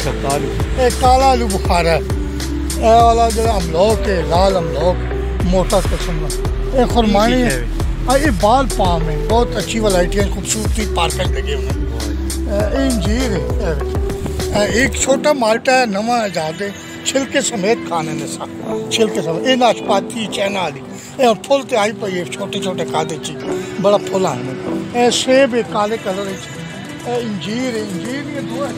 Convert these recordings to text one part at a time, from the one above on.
شتالو اے کالا آلو بخار ہے۔ اے والا جو املوک ہے لال املوک موٹا قسم کا اے خرمانی ہے۔ یہ بال پام ہے بہت اچھی ورائٹیاں خوبصورتی پارکل لگے ہوئے ہیں۔ اے انجیر ہے۔ اے ایک چھوٹا مالٹا ہے نواں ایجاد ہے۔ چھلکے سمیت کھانے نے سا چھلکے سمیت اے ناشپاتی چینا آلی اے پھول تے آئی پئی ہے چھوٹے چھوٹے کھادے چی۔ بڑا پھول آنے اے سیب ہے، کالے کلر ہے اے انجیر ہے، انجیر یہ دو ہے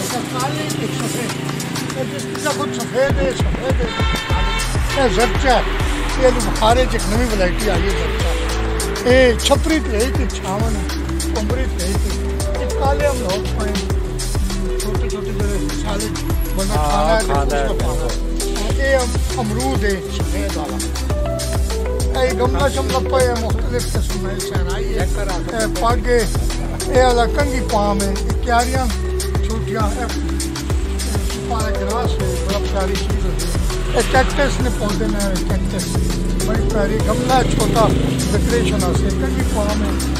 اچھا، کالے ایک سفید۔ اے جس کا سفید ہے سفید ہے۔ اے زرچہ۔ ہے یہ بخارے چ نوی ورائٹی آئی ہے، زرچہ۔ اے چھپری امرود ہے سفید والا۔ اے گملا شملا پہ ہے مختلف قسم ہے شہرائی ہے اے پگ ہے اے والا کنگی پام ہے اے کیاریاں چھوٹیاں اے سپارہ گراس ہے بڑا پیاری چیز ہوتی ہے۔ اے کیکٹس نے پودے میں کیکٹس۔ بڑی پیاری گملا چھوٹا ڈیکوریشن ہے۔ کنگی پام ہے۔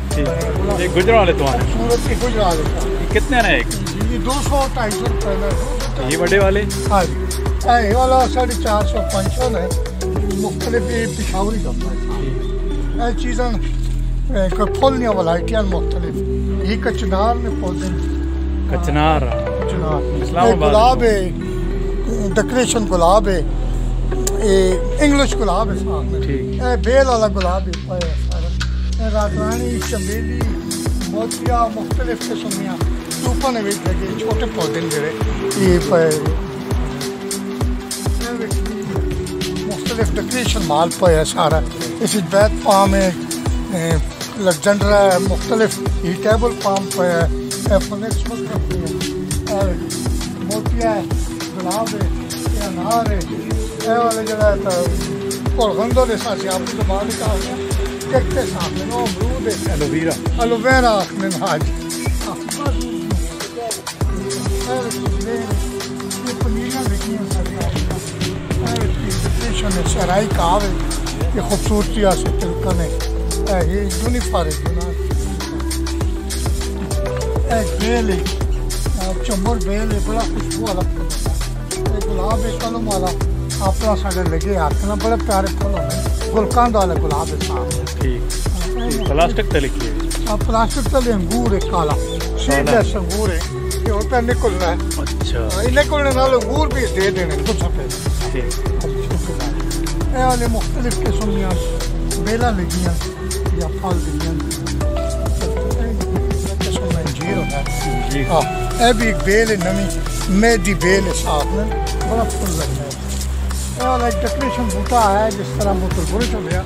کے کملا گجرا یہ والے تو خوبصورت کی گجرا یہ کتنے نے ایک؟ یہ دو سو ڈھائی سو روپے میں۔ یہ بڑے والے؟ ہاں جی۔ یہ والا ساڑھے چار سو پانچ سو ہے مختلف یہ پشاوری کملا ہے۔ یہ چیزاں کوئی پھولنیاں ولائٹیاں مختلف۔ یہ کچنار نے پودے کچنار۔ چنار اسلام گلاب ہے۔ ڈیکوریشن گلاب ہے۔ انگلش گلاب ہے۔ ساتھ میں بیل والا گلاب ہے۔ راترانی چمیلی موتیا مختلف قسمیاں ٹوپا نے بھی لگے چھوٹے پودے جڑے یہ پائے مختلف ڈیکوریشن مال پایا سارا اس بیت پام ہے لگجنڈرا ہے مختلف یہ ٹیبل پام پایا ہے فنکس مطلب ہے موتیا ہے گلاب ہے یہ انار ہے یہ والے جڑا ہے تو اور کولگندو دے ساتھ آپ کی زبان کا ہوتا ہے نو امرود ہے یہ شرائی ہے خوبصورتی تلکن ہے یہ یونیفار ہے جناب بیل ہے چمبر بیل ہے بڑا خوشبو والا ہے گلاب ہے کلم والا اپنا ساڈے لگے آخنا بڑے پیارے پھول ہوتے ہیں گلکند والے گلاب ہے۔ صاحب ٹھیک۔ پلاسٹک تے لکھی ہے۔ اب پلاسٹک تلے انگور ہے کالا۔ سیڈلیس انگور ہے یہ ہوتا ہے نکلنا ہے۔ اچھا۔ یہ نکلنے نال انگور بھی دے دینے کچھ سفید ٹھیک۔ اے والے مختلف قسم دیاں بیلا لگیاں یا پھل دیاں قسم میں انجیر ہوتا ہے جی۔ ہاں اے بھی ایک بیل ہے نمی مہدی بیل ہے ساتھ میں۔ بڑا ہے۔ اے والا ایک ڈیکوریشن بوٹا ہے جس طرح موتر برش ہو گیا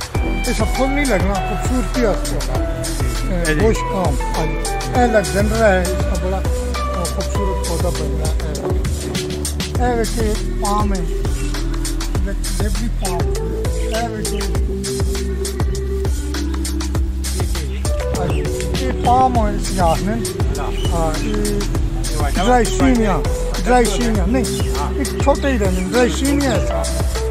یہ سب پھول نہیں لگنا خوبصورتی ہے۔ جی۔ بوش کام۔ اے لگزنڈرا ہے اس کا بڑا خوبصورت پودا بن رہا ہے۔ ویسے پام ہے۔ لیبری پام۔ اے ویسے پام ہے اس یاد میں۔ ڈرائی سینیا ڈرائی سینیا نہیں ایک چھوٹے ہی رہنے۔ ڈرائی سینیا ہے۔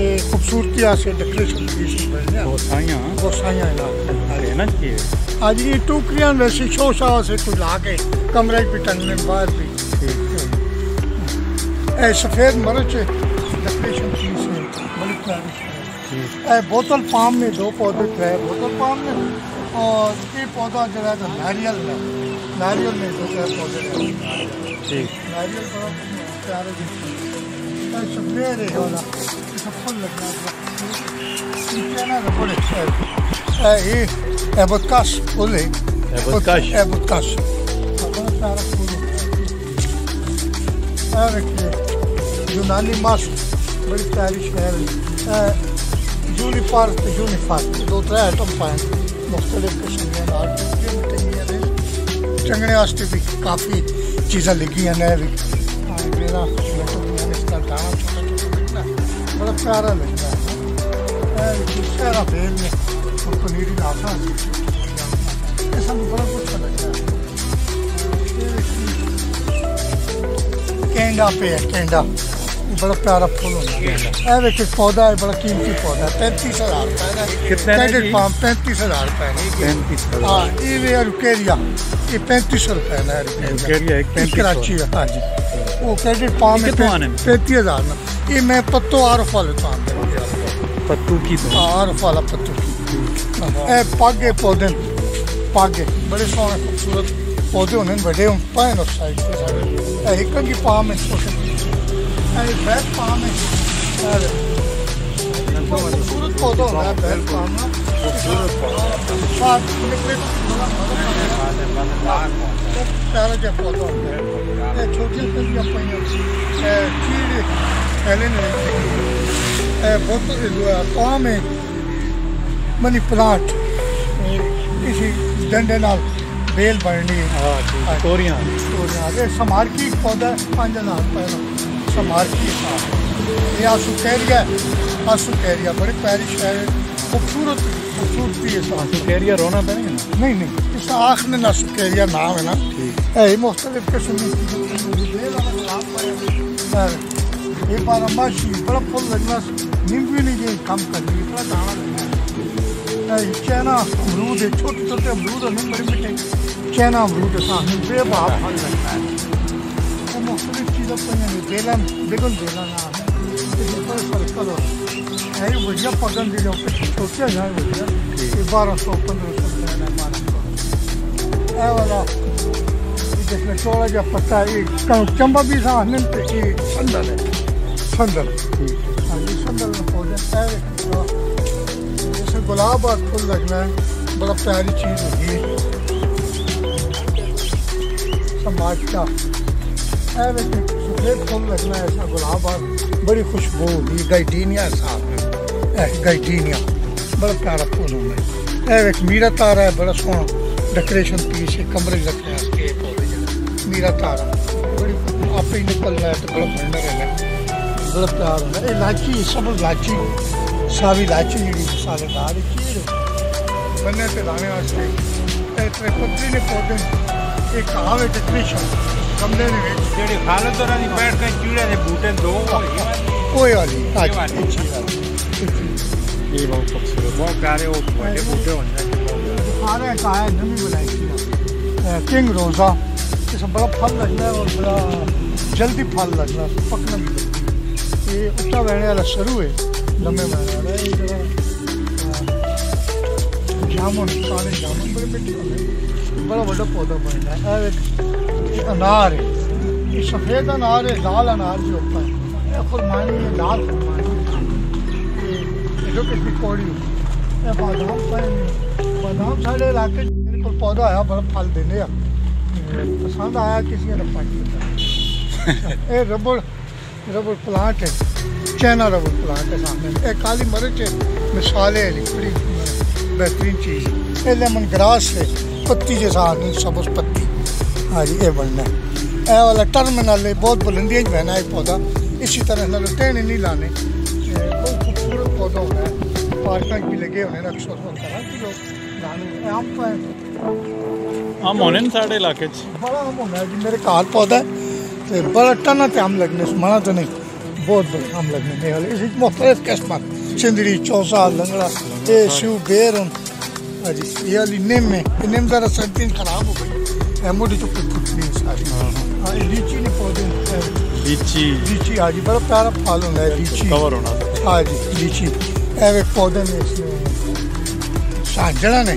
خوبصورتی سے ڈیکوریشن کی آج یہ ٹوکریان ویسے شو شاہ سے کوئی لا کے کمرے بھی ٹنگنے باہر بھی اے سفید مرچ ڈیکوریشن کی سے بڑی پیاری اے بوتل پام میں دو پودے تھے بوتل پام میں اور یہ پودا جو ہے ناریل ہے ناریل میں دو تھے پودے ناریل بڑا پیارے سفید ہے اچھا بڑا پیارا پھول ہے اے دیکھیے یونانی ماسک بڑی پیاری شہر ہے یونی پارک یونی پارک دو ترے آئٹم پائے مختلف قسم کے نال چنگنے واسطے بھی کافی چیزاں لگی ہیں میرا اس کا دانا چھوٹا بڑا پیارا لگتا ہے شہرا بھیل میں اور پنیری لاکھا یہ سب بڑا کچھ لگتا ہے کینڈا پہ ہے کینڈا بڑا پیارا پھول ہوتا ہے دیکھیں پودا ہے بڑا قیمتی پودا ہے پینتیس ہزار جی؟ پام پینتیس ہزار پینتیس ہاں یہ ہے روکیریا یہ پینتیس سو ہے ایک 35 کراچی ہے ہاں جی وہ کریڈٹ پام میں؟ پینتیس ہزار یہ میں پتو تو آتے پتو کی تو عارف والا پتو کی۔ اے پاگے پودے پاگے۔ بڑے سونے خوبصورت پودے ہونے بڑے ہوں۔ پائن اس سائڈ پہ اے ہکن کی پام ہے چھوٹے اے بیک پام ہے۔ خوبصورت پودا ہونا ہے۔ پام نکلے پیارا جا پودا ہوتا ہے۔ چھوٹی کلیاں پائیں اے نہیں اے بہت جو ہے منی پلانٹ کسی ڈنڈے نال بیل بننی ہے۔ ہاں ٹھیک توریاں یہ سمارکی پودا ہے پانچ ہزار پہلا سمارکی یہ آسو کیریا ہے۔ آسو کیریا بڑی پیاری شہر ہے۔ خوبصورت خوبصورتی ہے۔ ساتھ سکیریا رونا پہ نہیں نہیں نہیں اس آخ میں نہ سکیریا نام ہے نا۔ ٹھیک۔ اے مختلف قسم کی۔ بیل والا گلاب پایا ہے۔ یہ بارہ ماشی بڑا پھول لگنا نیمبو نہیں جی کم کر لی بڑا دانا لگنا ہے اے چینا امرود ہے چھوٹے چھوٹے امرود ہیں بڑے میٹھے چینا امرود ہے سامنے بے باپ پھل لگتا ہے وہ مختلف چیزیں پہ ہیں بیلن بیگن بیلن نام ہے یہ بڑے سرکل ہو ہے یہ بڑھیا پگن دی جو چھوٹے ہیں بڑھیا یہ بارہ سو پندرہ سو روپے ہے بارہ سو اے والا یہ جس میں چوڑا جا پتا ہے یہ چمبا بھی تھا ہنن پہ یہ سندل ہے سندل سندل میں پودے اے دیکھو جیسے گلاب اور پھول لگنا ہے بڑا پیاری چیز ہوگی سماج کا سفید پھول لگنا ہے ایسا گلاب اور بڑی خوشبو ہوگی گائیڈینیا ہے ساتھ میں اے بڑا پیارا پھول ہوگا اے دیکھ میرا تارا ہے بڑا سونا ڈیکوریشن پیس ہے کمرے رکھنے واسطے میرا تارا بڑی آپ ہی نکلنا ہے تو بڑا بڑھنا رہنا سب لاچی۔ ساری الائچی چیز لانے واسطے۔ پتری نے پودے ایک حالت اور دی بیٹھ کے دے بوٹے دو۔ کوئی والی اچھی یہ بہت خوبصورت بہت پیارے وہ بڑے بوٹے ہوندے سارے کنگ روزہ اس بڑا پھل لگتا ہے اور بڑا جلدی پھل لگتا ہے پکنا بھی۔ لگنا یہ بہنے والا شروع ہے لمبے بہنے والا ہے جامن کالے جامن۔ بڑے میٹھے ہوتے بڑا بڑا پودا بننا ہے۔ یہ انار ہے۔ یہ سفید انار ہے، لال انار بھی ہوتا ہے۔ یہ خرمانی ہے لال خرمانی یہ جو کسی کوڑی ہوتی ہے۔ بادام پائے بادام سارے علاقے میرے کو پودا آیا، بڑا پھل دینے۔ پسند آیا، کسی نے پٹ یہ ربڑ ربڑ پلانٹ ہے چائنا ربڑ پلانٹ ہے سامنے یہ کالی مرچ ہے مثالیں ہے بڑی بہترین چیز یہ لیمن گراس ہے پتی جیسا آدمی سبز پتی۔ ہاں جی یہ بننا ہے۔ اے والا ٹرمینل ہے بہت بلندیاں بہنا ہے پودا۔ اسی طرح نہ ٹہنے نہیں لانے۔ یہ بہت خوبصورت پودا ہونا ہے۔ پارک بھی لگے ہونے اکثر طرح کی لوگ آم ہونے ساڑھے علاقے بڑا آم ہونا ہے جی میرے کال پودا ہے۔ تے بڑا ٹنا تے آم لگنے سے منع تو نہیں بہت بڑے آم لگنے میرے والے اس مختلف قسمت چندری چوسا لنگڑا اے شو بیر ہوں ہاں جی یہ والی نیم ہے یہ نیم ذرا سردی خراب ہو گئی اے موٹی چپ پھٹنی ہے ساری ہاں یہ لیچی نے پودے ہیں۔ لیچی لیچی ہاں جی بڑا پیارا پھل ہونا ہے لیچی کور ہونا ہاں جی لیچی ایوے پودے میں اس میں سانجڑا نے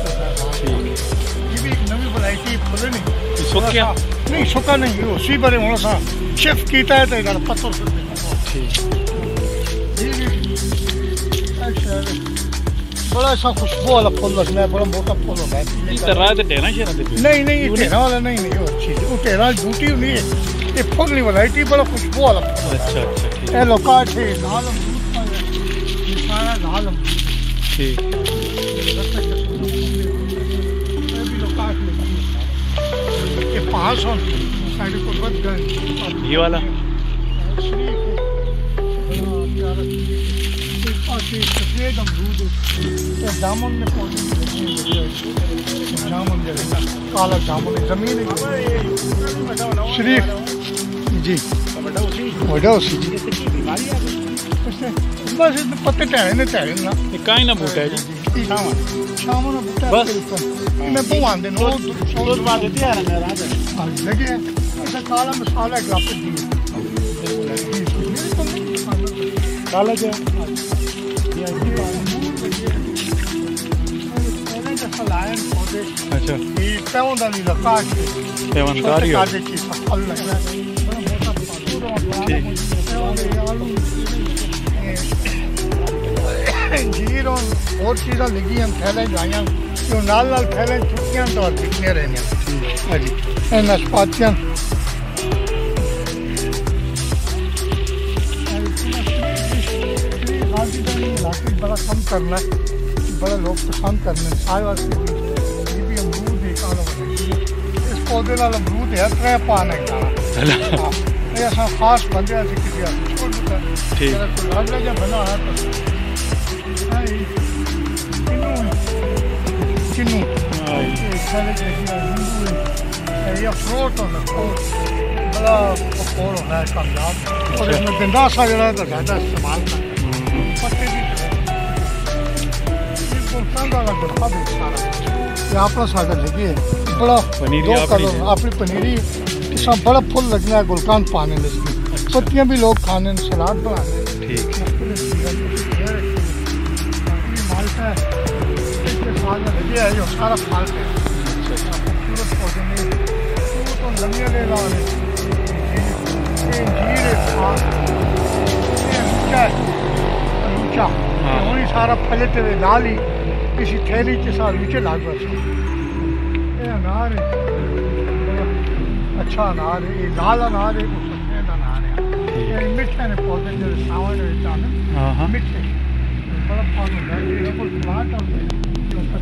ಐತಿ ಫುಲ್ ನೀ ಸುಖ ನೀ ಇವು ಸ್ವೀಪರಿ ಒಳಸ ಶೆಫ್ ಕೀಟ ಆಯ್ತಾ ಇದ್ದಾರೆ ಹತ್ತು ವರ್ಷ بڑا سا خوشبو والا پھول رکھنا ہے بڑا موٹا پھول ہوتا ہے نہیں نہیں یہ ٹہرا والا نہیں نہیں وہ چیز وہ ٹہرا جھوٹی ہوئی ہے یہ پھگلی ورائٹی بڑا خوشبو والا پھول اچھا اچھا اے لوکاٹ ہے لال امرود کا ہے سارا لال امرود ٹھیک پاس اور سائڈ قربت گئے۔ یہ والا۔ شریف۔ جی۔ بس پتے ٹہرے نے ٹہرے نا۔ کہیں نہ بوٹا جی۔ شام شام بس۔ میں بو آندے کالا مسالہ کالا جو اچھا جی اور چیزاں لگی ہیں تھیلے جائیں جو نال نال تھیلے چھٹیاں تو دکھنے رہنے ہاں جی اے نشپاتیاں بڑا کم کرنا ہے بڑا لوگ پسند کرنے ہیں سائے واسطے یہ بھی امرود ہے کالا اس پودے نال امرود ہے ترے پانے کالا ہاں یہ ایسا خاص بندے ہیں کسی چھوڑ دیتا ہے بنا ہے ہے کنو یہ بڑا پکور ہے کامیاب اور اس میں ہے تو زیادہ استعمال پتے بھی اپنا لگی ہے بڑا اپنی پنیری بڑا پھول لگنا ہے پانے میں اس پتیاں بھی لوگ کھانے سلاد بنانے یہ ہے جو سارا پھالتے ہیں خوبصورت اور زمین خوبصورت اور زمین لے رہا ہے جھیل اونچا ہے اونچا ہونی سارا پھلے تیرے لال ہی کسی تھیلی کے ساتھ نیچے لال بس یہ انار ہے اچھا انار ہے یہ لال انار ہے وہ سفید انار ہے یہ میٹھے نے پودے جو ساون وچ آنے میٹھے بڑا پودے ہے یہ کوئی پلاٹ ہوتے ہیں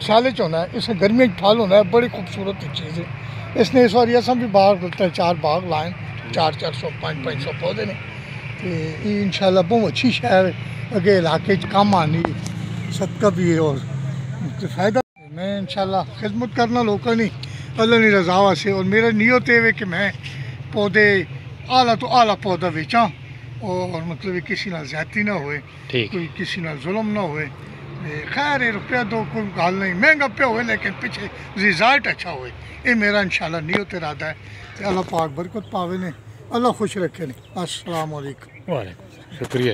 سالج ہونا ہے اس نے گرمی ٹھال ہونا ہے بڑی خوبصورت چیز ہے۔ اس نے اس بار یہ بھی باہر گلتا ہے چار باغ لائیں چار چار سو پانچ پانچ سو پودے نے۔ یہ انشاءاللہ بہت اچھی شہر اگے علاقے کم آنی صدقہ بھی ہے اور فائدہ۔ میں انشاءاللہ خدمت کرنا لوکاں نہیں اللہ نے رضا سے اور میرا نیت یہ ہے کہ میں پودے اعلیٰ تو اعلیٰ پودا بیچاں اور مطلب کسی نہ زیادتی نہ ہوئے کوئی کسی نہ ظلم نہ ہوئے۔ خیر روپیہ دو کوئی گال نہیں، مہنگا پہ ہوئے، لیکن پیچھے ریزلٹ اچھا ہوئے۔ یہ میرا انشاءاللہ نیو ارادہ ہے اللہ پاک برکت پاوے نے، اللہ خوش رکھے نے۔ السلام علیکم۔ وعلیکم شکریہ۔